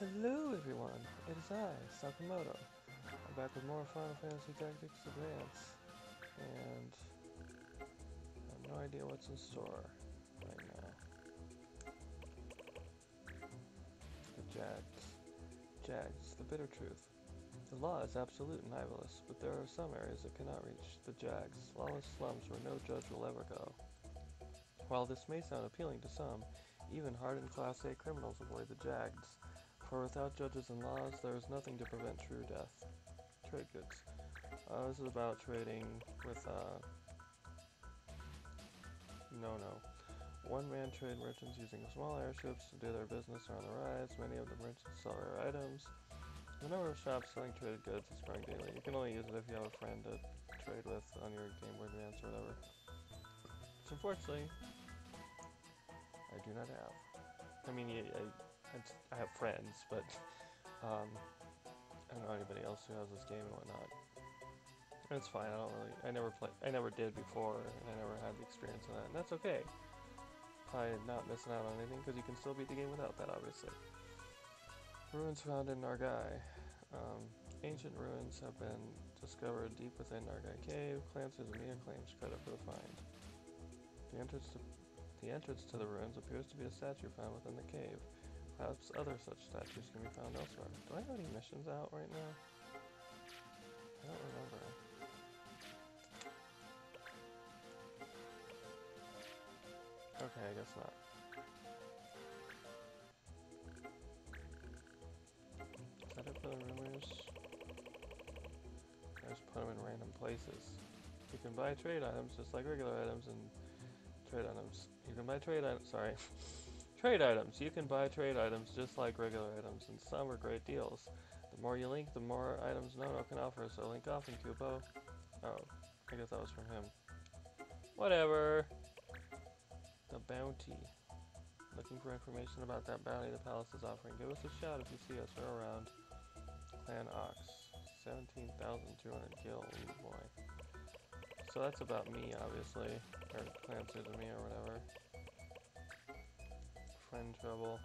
Hello everyone, it is I, Sakamoto. I'm back with more Final Fantasy Tactics Advance, and I have no idea what's in store right now. The Jagds. Jagds, the bitter truth. The law is absolute in Ivalice, but there are some areas that cannot reach the Jagds, lawless slums where no judge will ever go. While this may sound appealing to some, even hardened Class A criminals avoid the Jagds, for without judges and laws, there is nothing to prevent true death. Trade goods. Uh, this is about trading with, uh, no, no. One-man trade merchants using small airships to do their business are on the rise. Many of the merchants sell rare items. The number of shops selling traded goods is growing daily. You can only use it if you have a friend to trade with on your Game Boy Advance or whatever. Unfortunately, I do not have. I mean, I, I, I have friends, but um, I don't know anybody else who has this game and whatnot. It's fine. I don't really. I never play. I never did before, and I never had the experience of that, and that's okay. Probably not missing out on anything because you can still beat the game without that, obviously. Ruins found in Nargai. Um, ancient ruins have been discovered deep within Nargai Cave. Clan Suzumiya claims credit for the find. The entrance to the entrance to the ruins appears to be a statue found within the cave. Perhaps other such statues can be found elsewhere. Do I have any missions out right now? I don't remember. Okay, I guess not. Is that it for the rumors? I just put them in random places. You can buy trade items just like regular items and trade items. You can buy trade items, sorry. trade items. You can buy trade items just like regular items and some are great deals. The more you link, the more items Nono can offer, so link often, Kupo. Oh, I guess that was from him. Whatever. The bounty. Looking for information about that bounty the palace is offering. Give us a shout if you see us or around. Clan Ox. 17,200 gil. Boy. So that's about me, obviously. Or Clan me or whatever. Friend trouble.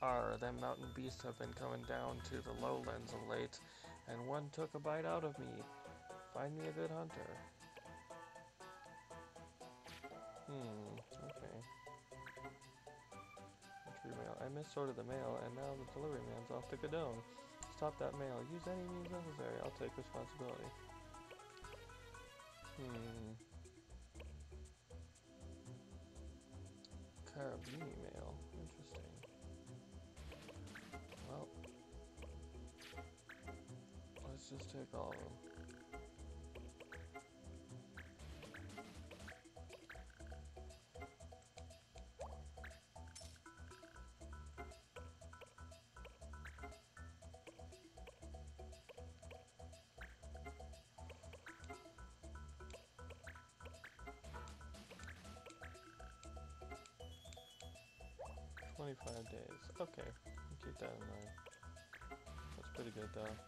R, them mountain beasts have been coming down to the lowlands of late, and one took a bite out of me. Find me a good hunter. Hmm, okay. Entry mail. I misordered the mail, and now the delivery man's off to Cadoan. Stop that mail. Use any means necessary. I'll take responsibility. Hmm. Carabini mail. Just take all of them. 25 days. Okay, keep that in mind. That's pretty good though.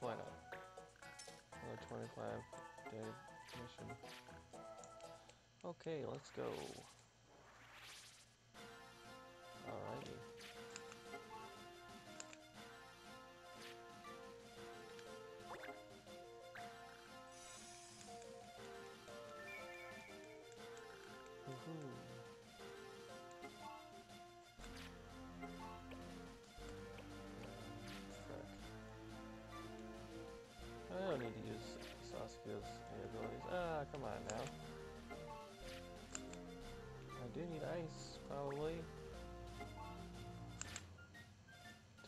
Because why not? Another 25 day mission. Okay, let's go.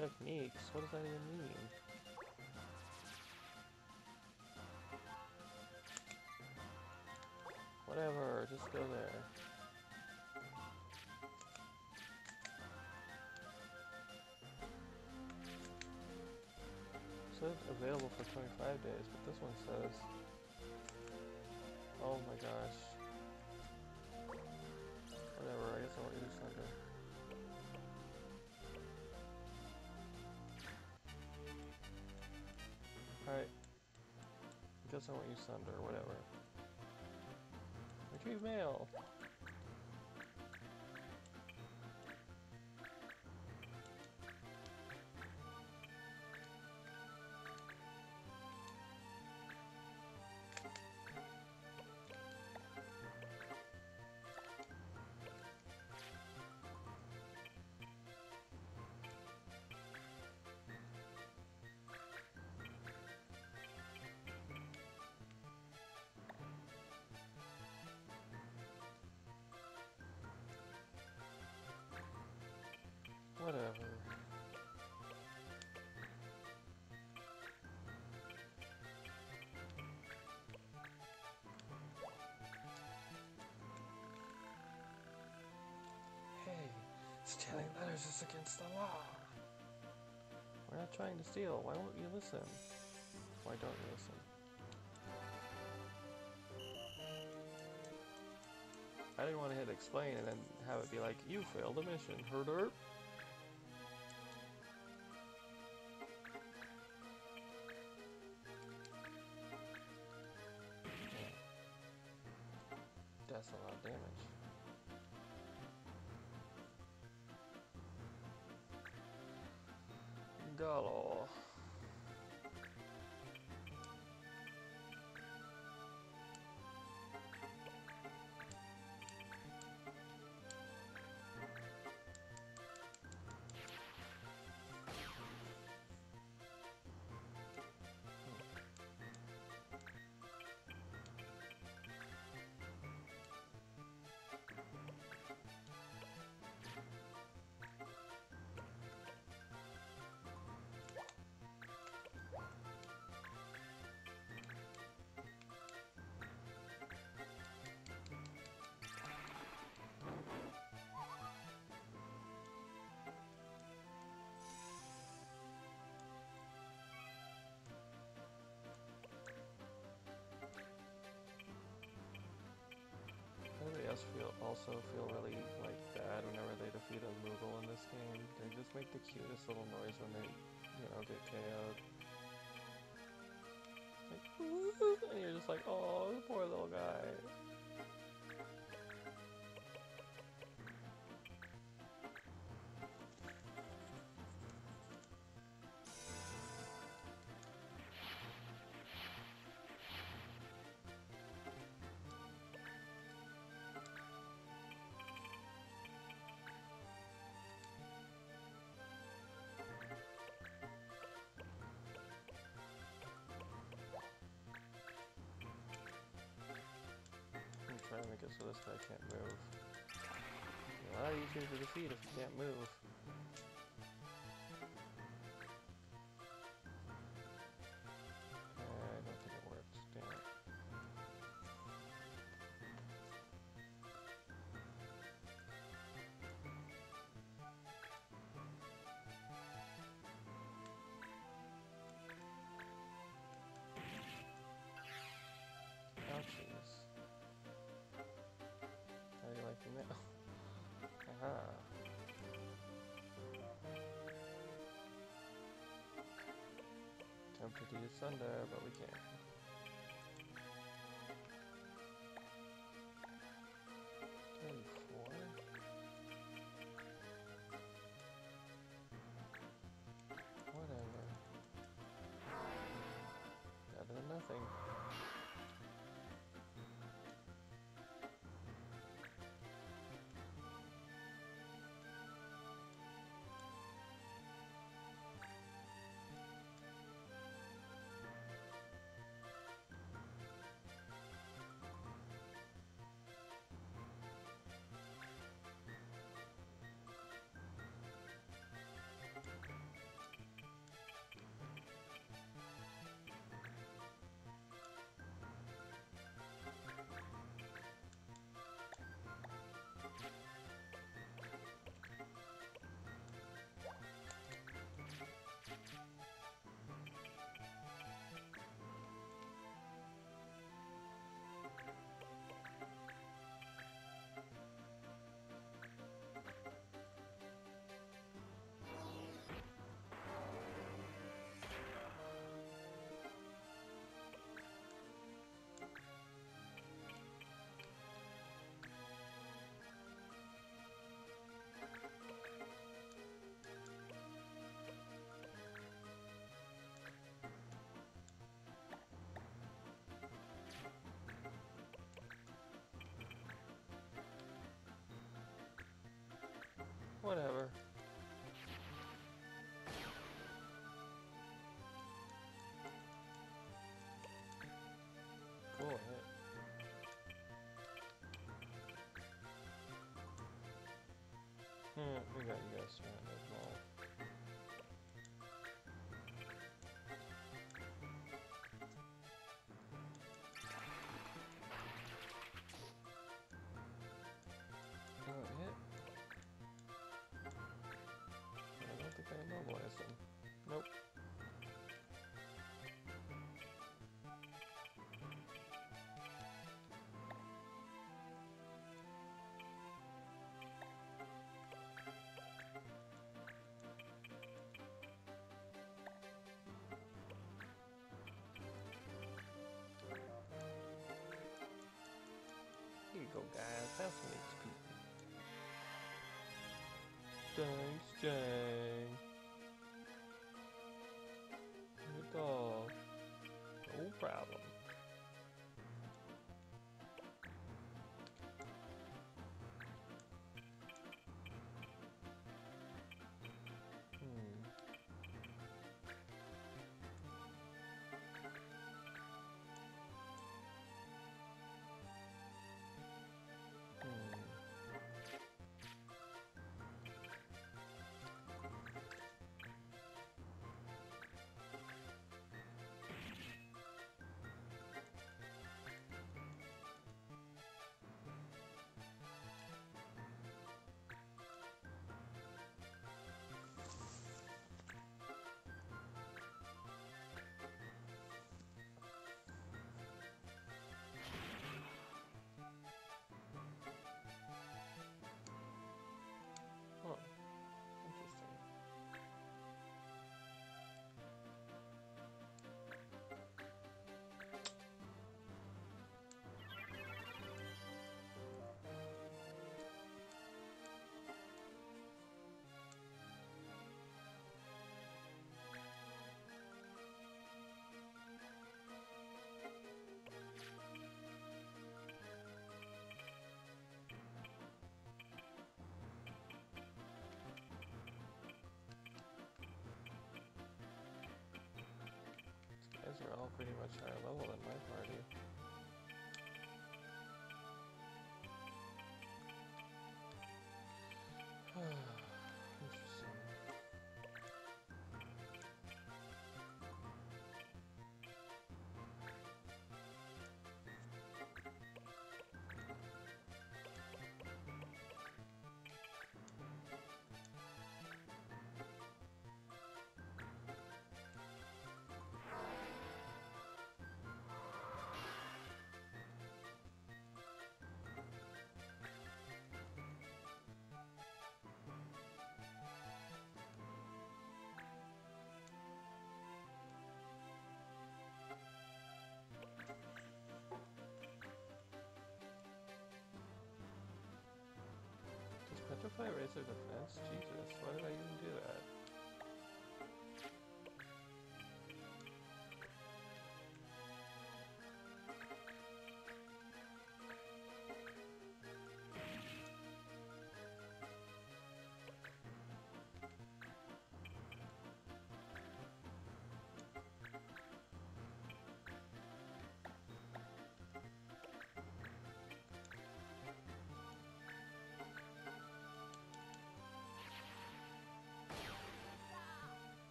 Techniques? What does that even mean? Whatever, just go there. said available for 25 days, but this one says... Oh my gosh. Whatever, I guess I'll use Thunder. Guess I won't use Thunder or whatever. Retrieve mail! Letters is against the law. We're not trying to steal. Why won't you listen? Why don't you listen? I didn't want to hit explain and then have it be like, you failed the mission, herder. That's a lot of damage. Gallo. Also feel really like bad whenever they defeat a Moogle in this game? They just make the cutest little noise when they, you know, get KO'd. Like, and you're just like, oh, poor little guy. It so this guy can't move. A lot easier to defeat if you can't move. Tempted to use Thunder, but we can't. Eh, we got you guys surrounded. Guys. Some XP. Thanks, Jane. No problem. Pretty much higher level than my party. Raise their defense? Jesus, why did I even do that?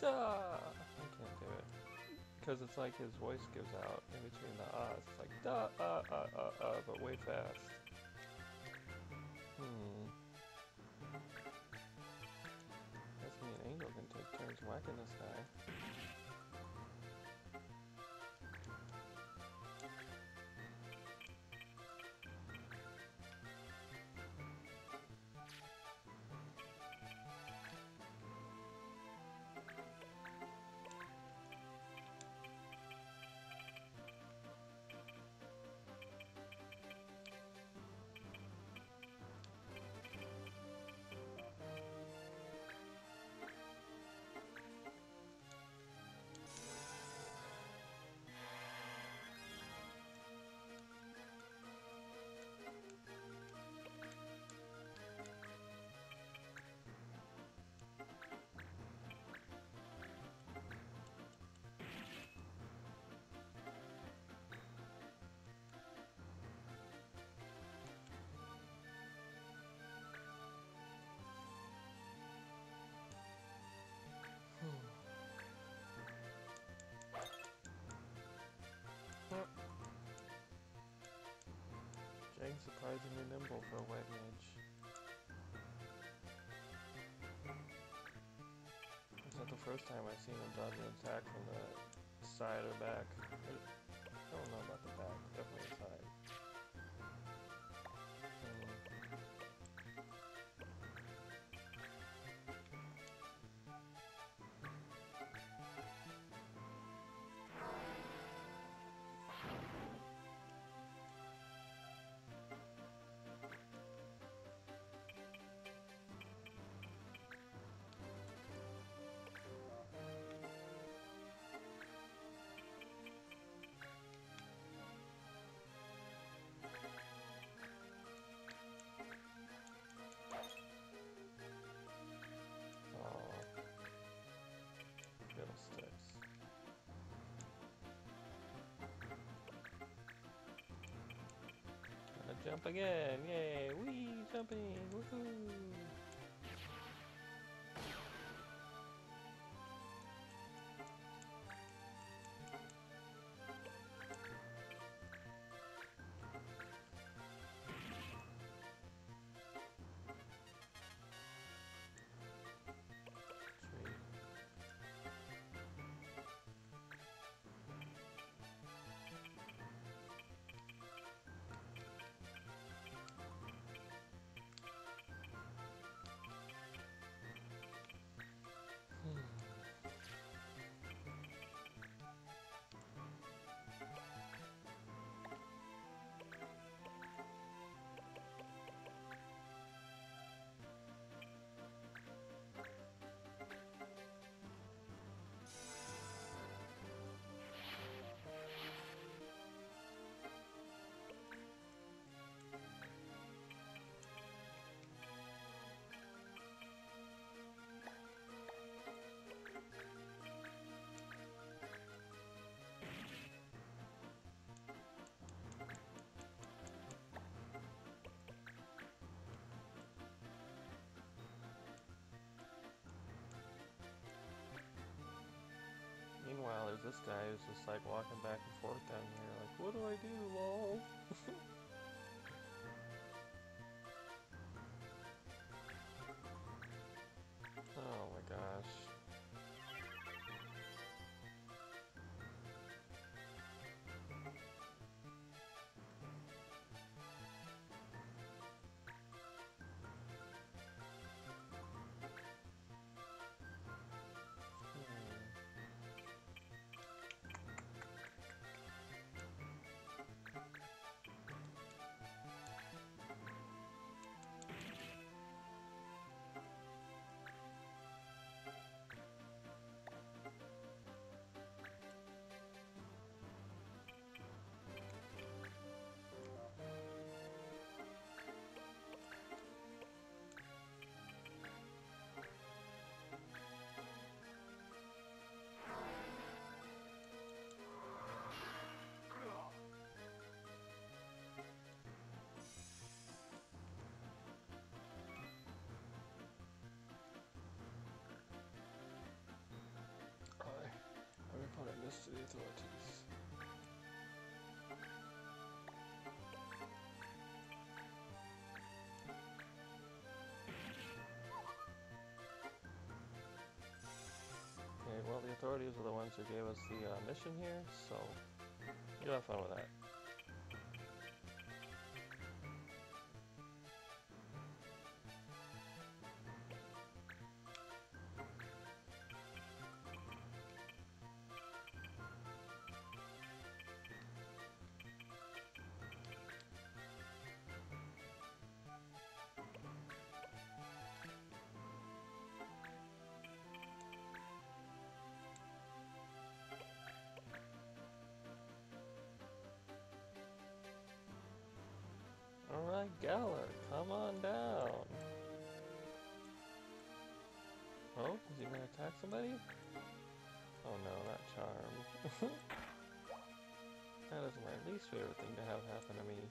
Duh! I can't do it. Because it's like his voice gives out in between the ahs. It's like duh, uh, uh, uh, uh, but way fast. Hmm. Guess me and Angel can take turns whacking this guy. Surprisingly nimble for a white mage. It's not the first time I've seen him dodge an attack from the side or back. I don't know about the back, definitely jump again. Yay! Wee! Jumping! Woohoo! This guy who's just like walking back and forth down here, like, what do I do, lol? Authorities are the ones who gave us the uh, mission here, so you have fun with that. Galler, come on down. Oh, is he gonna attack somebody? Oh no, not Charm. that is my least favorite thing to have happen to me.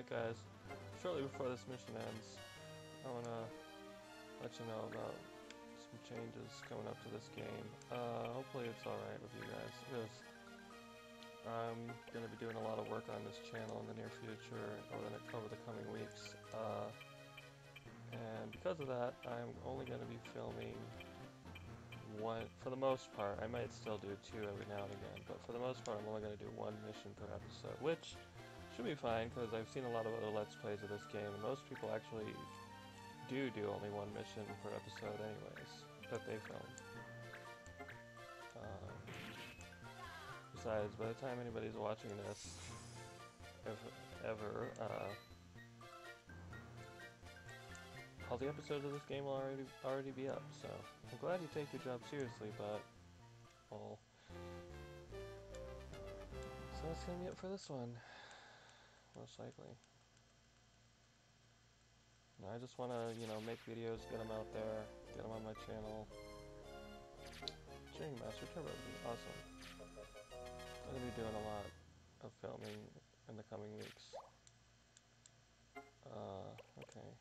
Alright guys, shortly before this mission ends, I want to let you know about some changes coming up to this game. Uh, hopefully it's alright with you guys, because I'm going to be doing a lot of work on this channel in the near future, over the, over the coming weeks. Uh, and because of that, I'm only going to be filming one, for the most part, I might still do two every now and again, but for the most part I'm only going to do one mission per episode, which should be fine, because I've seen a lot of other Let's Plays of this game, and most people actually do do only one mission per episode anyways, that they film. Um, besides, by the time anybody's watching this, if ever, uh, all the episodes of this game will already already be up, so I'm glad you take your job seriously, but well so that's gonna be it for this one. Most likely. And I just wanna, you know, make videos, get them out there, get them on my channel. Chain Master Turbo would be awesome. I'm gonna be doing a lot of filming in the coming weeks. Uh, okay.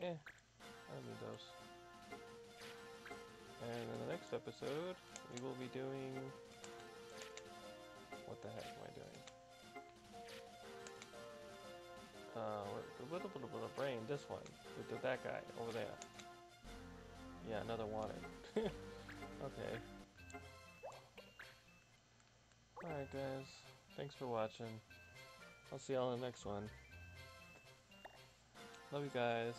Eh, I need those. And in the next episode, we will be doing... What the heck am I doing? Uh, a little bit of brain, this one. With that guy, over there. Yeah, another wanted. okay. Alright guys, thanks for watching. I'll see y'all in the next one. Love you guys.